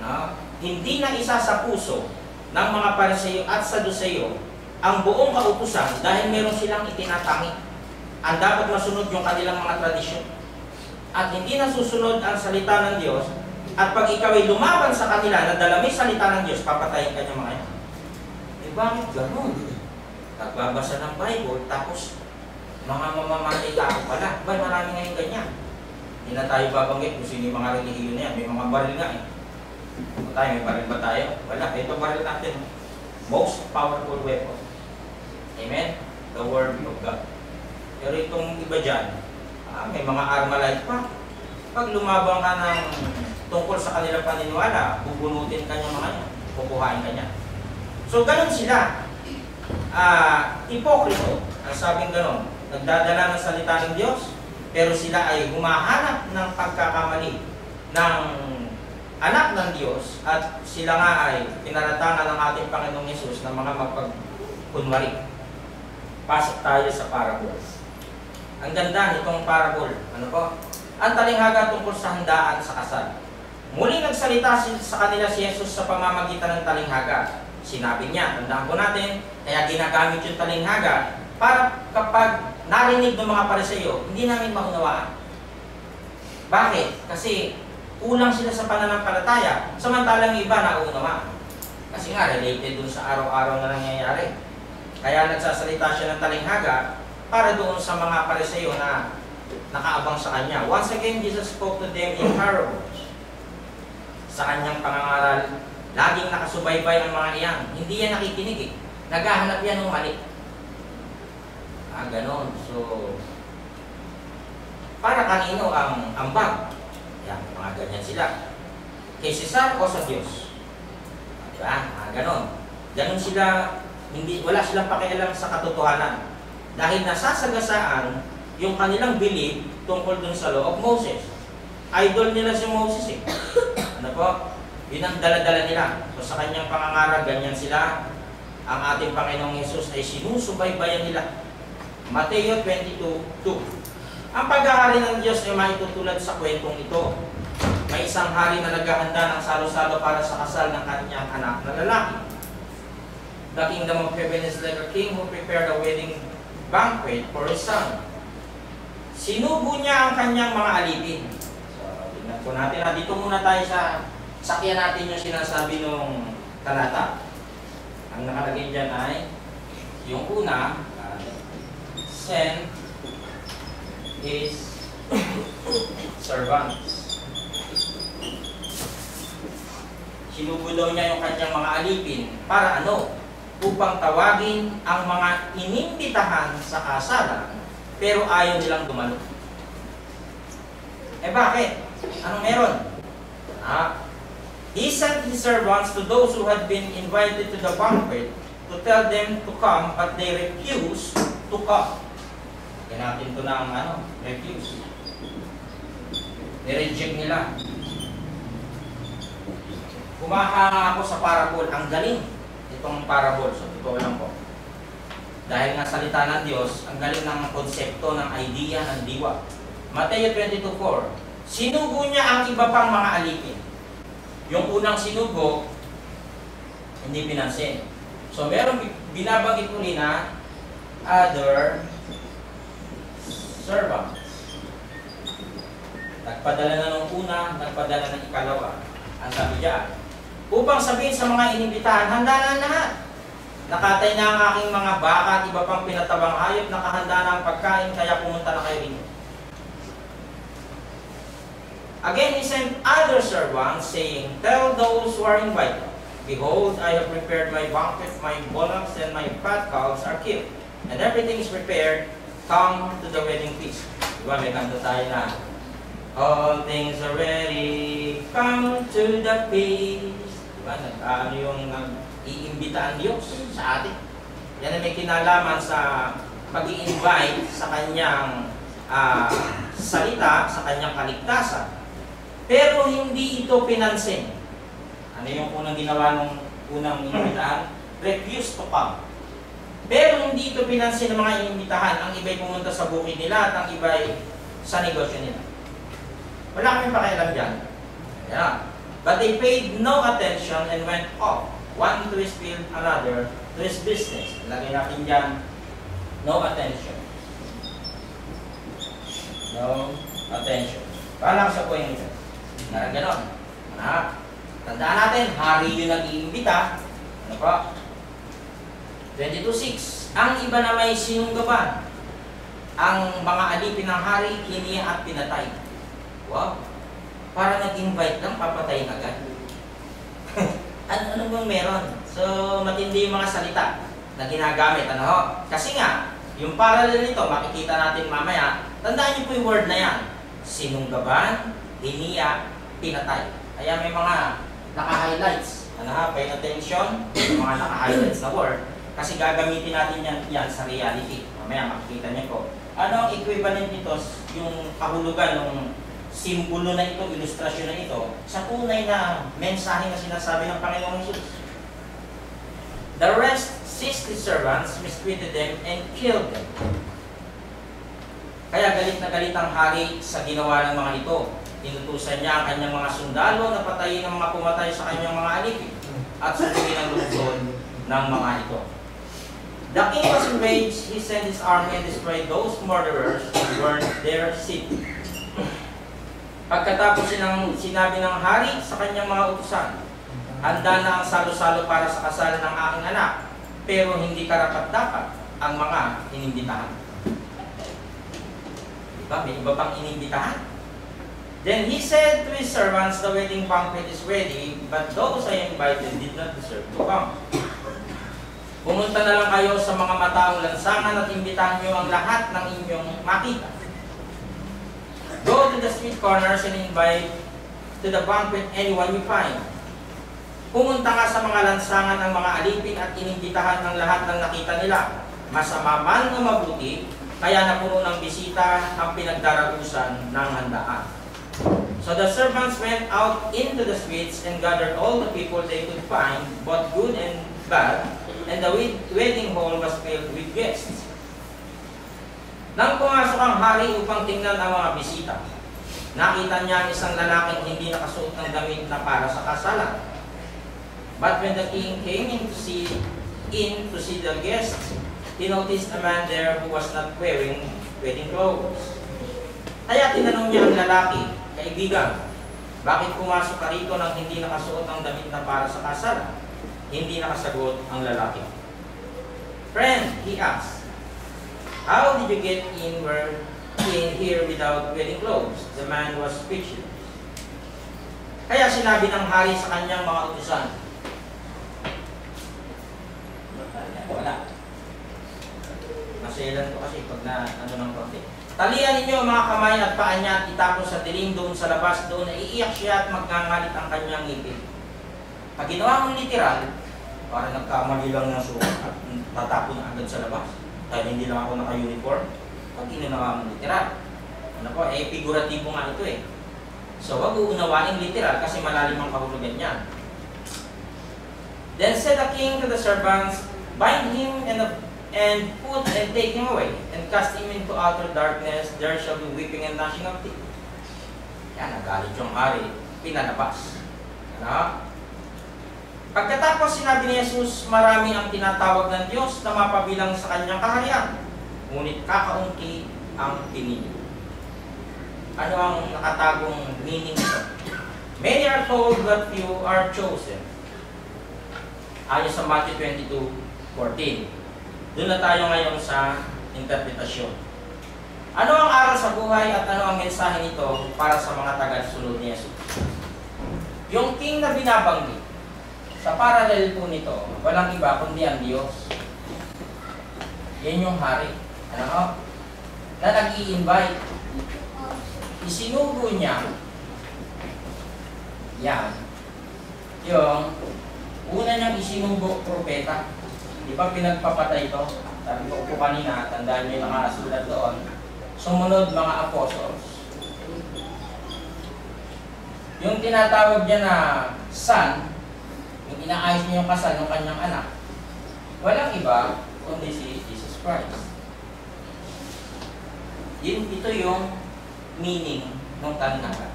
no? hindi na isa sa puso ng mga Pariseo at Saduceo ang buong kautusan dahil meron silang itinatangi. Ang dapat masunod yung kanilang mga tradisyon. At hindi nasusunod ang salita ng Diyos at pag ikaw ay lumaban sa kanila na dala may salita ng Diyos, papatayin ka niya mga yan. Eh bakit ganun? Nagbabasa ng Bible, tapos mga mamamatay tao pala. Ba, marami ngayon ganyan. Hindi na tayo babanggit kung sino yung mga relihiyon na yan. May mga baril nga eh. Ano tayo, may baril ba tayo? Wala. Ito baril natin. Most powerful weapon. Amen? The Word of God. Pero itong iba dyan, ah, may mga armalite pa. Pag lumabang ka ng tungkol sa kanilang paniniwala, bubunutin ka niya mga yan. Kukuhain ka niya. So, ganun sila. Ah, hipokrito. Ang sabing ganun. Nagdadala ng salita ng Diyos, pero sila ay humahanap ng pagkakamali ng anak ng Diyos at sila nga ay pinaratangan ng ating Panginoong Yesus ng mga magpagkunwari. Pasok tayo sa parable. Ang ganda nitong parable. Ano po? Ang talinghaga tungkol sa handaan sa kasal. Muli nagsalita sa kanila si Jesus sa pamamagitan ng talinghaga. Sinabi niya, tandaan po natin, kaya ginagamit yung talinghaga para kapag narinig ng mga pariseo, hindi namin maunawaan. Bakit? Kasi kulang sila sa pananampalataya, samantalang iba nauunawaan. Kasi nga, related dun sa araw-araw na nangyayari. Kaya nagsasalita siya ng talinghaga para doon sa mga pariseo na nakaabang sa kanya. Once again, Jesus spoke to them in parables. Sa kanyang pangangaral, laging nakasubaybay ang mga iyan. Hindi yan nakikinig eh. Naghahanap yan ng mali. Ah, ganon. So, para kanino ang ambag? Mga ganyan sila. Kay Cesar o sa Diyos? Di ba? Ah, ganon. Ganon sila, hindi, wala silang pakialam sa katotohanan. Dahil nasasagasaan yung kanilang belief tungkol dun sa law of Moses. Idol nila si Moses eh. Ano po? Yun ang dala-dala nila. So sa kanyang pangangarag, ganyan sila. Ang ating Panginoong Yesus ay sinusubaybayan nila. Mateo 22.2 Ang paghahari ng Diyos ay maitutulad sa kwentong ito. May isang hari na naghahanda ng salo-salo para sa kasal ng kanyang anak na lalaki. The kingdom of heaven is like a king who prepared a wedding banquet for his son. Sinubo niya ang kanyang mga alipin. So, tingnan po natin. Ah, dito muna tayo sa sakyan natin yung sinasabi ng talata. Ang nakalagay dyan ay yung una, uh, send his servants. Sinubo daw niya yung kanyang mga alipin para ano? upang tawagin ang mga inimbitahan sa kasalan pero ayaw nilang dumalo. Eh bakit? Anong meron? Ah, he sent his servants to those who had been invited to the banquet to tell them to come but they refused to come. Yan natin to ng ano, refuse. Nireject nila. Kumahanga ako sa parable. Ang galing itong parable. So, totoo lang po. Dahil nga salita ng Diyos, ang galing ng konsepto, ng idea, ng diwa. Mateo 22.4 Sinugo niya ang iba pang mga alipin. Yung unang sinugo, hindi pinansin. So, meron binabanggit uli na other servants. Nagpadala na ng una, nagpadala ng ikalawa. Ang sabi diyan, upang sabihin sa mga inibitahan, handa na lahat. Nakatay na ang aking mga baka at iba pang pinatabang hayop, nakahanda na ang pagkain, kaya pumunta na kayo rin. Again, he sent other servants, saying, Tell those who are invited, Behold, I have prepared my banquet, my bullocks and my fat calves are killed, and everything is prepared, come to the wedding feast. Diba, may kanto tayo na, All things are ready, come to the feast. Diba? Ano yung nag-iimbita ang Diyos sa atin. Yan ay may kinalaman sa pag invite sa kanyang uh, salita, sa kanyang kaligtasan. Pero hindi ito pinansin. Ano yung unang ginawa ng unang inimbitahan? Refuse to come. Pero hindi ito pinansin ng mga inimbitahan. Ang iba'y pumunta sa bukid nila at ang iba'y sa negosyo nila. Wala kaming pakialam dyan. Kaya, But they paid no attention and went off, one to his field, another to his business. Lagay natin dyan, no attention. No attention. Paano sa point ito? Parang ganon. Ano? Tandaan natin, hari yung nag-iimbita. Ano po? 22.6. Ang iba na may sinunggaban. Ang mga alipin ng hari, hiniya at pinatay. Wow. Para nag-invite lang, papatayin agad. ano, ano bang meron? So, matindi yung mga salita na ginagamit. Ano ho? Kasi nga, yung parallel nito, makikita natin mamaya, tandaan niyo po yung word na yan. Sinunggaban, hiniya, pinatay. Kaya may mga naka-highlights. Ano ha? Pay attention, yung mga naka-highlights na word. Kasi gagamitin natin yan, yan sa reality. Mamaya makikita niyo po. Ano ang equivalent nito, yung kahulugan ng simbolo na ito, ilustrasyon na ito, sa tunay na mensahe na sinasabi ng Panginoong Jesus. The rest seized his servants, mistreated them, and killed them. Kaya galit na galit ang hari sa ginawa ng mga ito. Inutusan niya ang kanyang mga sundalo na patayin ang mga pumatay sa kanyang mga alipin at sundin ang lungsod ng mga ito. The king was enraged, he sent his army and destroyed those murderers who burned their city. Pagkatapos sinang, sinabi ng hari sa kanyang mga utusan, handa na ang salo-salo para sa kasal ng aking anak, pero hindi karapat-dapat ang mga inimbitahan. Diba? May iba pang inimbitahan. Then he said to his servants, the wedding banquet is ready, but those I invited did not deserve to come. Pumunta na lang kayo sa mga mataong lansangan at imbitahan niyo ang lahat ng inyong makita. Go to the street corners and invite to the banquet anyone you find. Pumunta ka sa mga lansangan ng mga alipin at inimbitahan ng lahat ng nakita nila. Masama man o mabuti, kaya napuno ng bisita ang pinagdaragusan ng handaan. So the servants went out into the streets and gathered all the people they could find, both good and bad, and the wedding hall was filled with guests. Nang pumasok ang hari upang tingnan ang mga bisita, nakita niya ang isang lalaking hindi nakasuot ng damit na para sa kasalan. But when the king came in to see, in to see the guests, he noticed a man there who was not wearing wedding clothes. Kaya tinanong niya ang lalaki, Kaibigan, bakit pumasok ka rito nang hindi nakasuot ng damit na para sa kasalan? Hindi nakasagot ang lalaki. Friend, he asked, How did you get in where in here without wedding clothes? The man was speechless. Kaya sinabi ng hari sa kanyang mga utusan, Wala. Maselan ko kasi pag na ano ng konti. Talian ninyo ang mga kamay at paa niya at itapon sa dilim doon sa labas doon na iiyak siya at magngangalit ang kanyang ngipin. Pag ginawa mong literal, para nagkamali lang ng sukat at tatapon agad sa labas. Dahil hindi lang ako naka-uniform. Pag ginawa mong literal. Ano po, eh, figuratibo nga ito eh. So, wag uunawain literal kasi malalim ang kahulugan niya. Then said the king to the servants, Bind him and, and put and take him away, and cast him into outer darkness, there shall be weeping and gnashing of teeth. Yan, nagalit yung hari, pinalabas. Ano? Pagkatapos sinabi ni Jesus, marami ang tinatawag ng Diyos na mapabilang sa kanyang kaharian. Ngunit kakaunti ang pinili. Ano ang nakatagong meaning nito? Many are told but few are chosen. Ayon sa Matthew 22:14. Doon na tayo ngayon sa interpretasyon. Ano ang aral sa buhay at ano ang mensahe nito para sa mga tagasunod ni Jesus? Yung king na binabanggit, sa parallel po nito, walang iba kundi ang Diyos. Yan yung hari. Ano? Na nag-i-invite. Isinugo niya yan. Yung una niyang isinugo propeta. Di ba pinagpapatay ito? Sabi ko po kanina, tandaan niyo yung nakasulat doon. Sumunod mga apostles. Yung tinatawag niya na son, yung inaayos niya yung kasal ng kanyang anak, walang iba kundi si Jesus Christ. Yun, ito yung meaning ng tandahan.